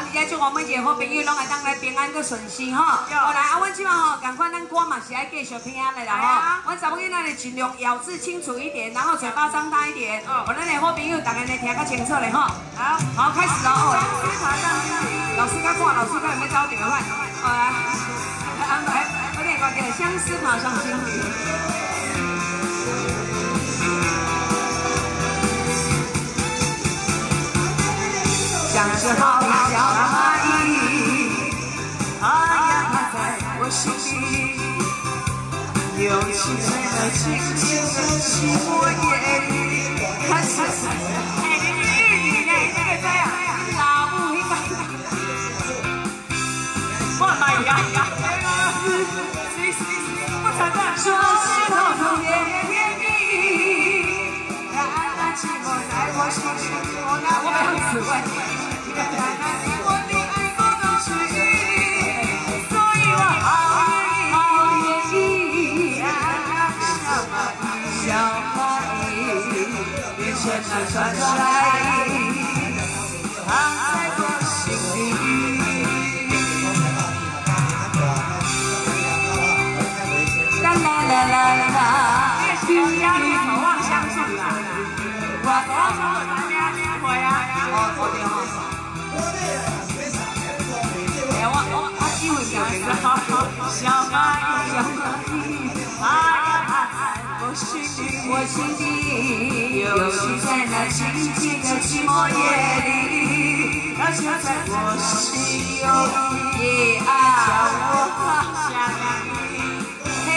啊，而且祝我们一个好朋友拢会当来平安个顺心哈。好来，啊，阮即马吼，赶快咱歌嘛是爱继续平安的啦哈。阮查某囡仔咧尽量咬字清楚一点，然后嘴巴张大一点。哦。我咱的好朋友大家来听较清楚嘞哈。好，好，开始喽。老师该挂，老师该有没有招点快？好来，来安排，快点快点，相思爬上心里。像是好小蚂蚁，它呀在我心里，尤其在那静静的寂寞夜里。开始，哎，你你你你这个谁啊？老母一个，我来呀呀！我才在说心头甜蜜，我心里，我那我要自问。啦啦啦啦啦，我心底，我心底，尤其在那静静的寂寞夜里，它就在。我心里，叫我想你，嘿，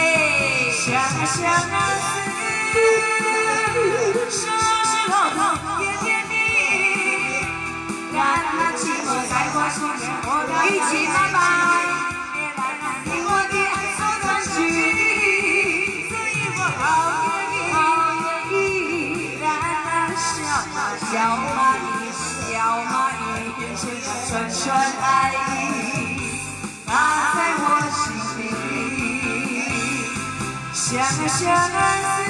想啊想啊思，时时刻刻甜甜蜜，让那寂寞在。我心里，一起拜拜。小蚂蚁，小蚂蚁，变成串串爱意，它在我心里，想啊想啊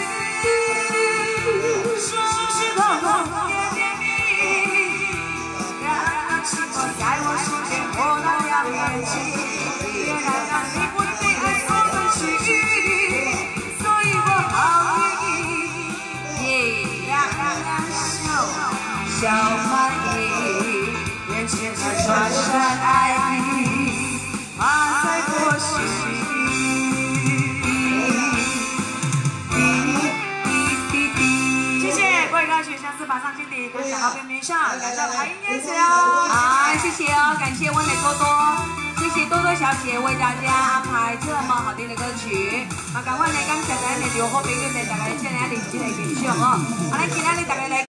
小蚂蚁，眼前那串串爱意，它在我心里。谢谢各位歌曲，相思爬上经典，感谢好朋友们上，感谢海音姐姐哦。好，谢谢哦，感谢温美多多，谢谢多多小姐为大家安排这么好听的歌曲。啊，赶快来，刚才咱的留好朋友们，大家来进来领进来欣赏哦。好来，今天的大家来。